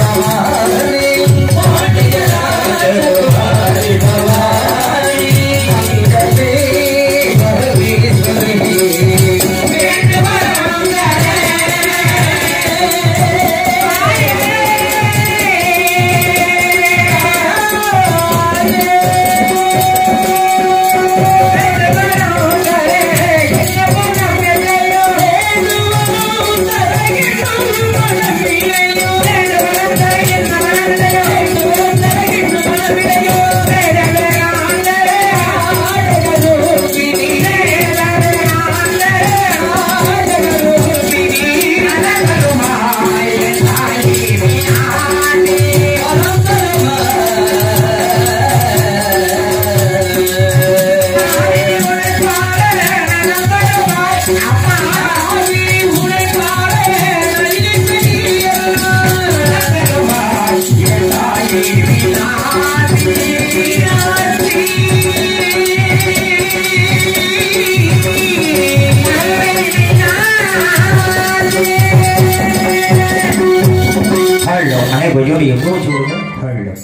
हमारी Thank. है बजौरी हमको छोड़कर खड़ लो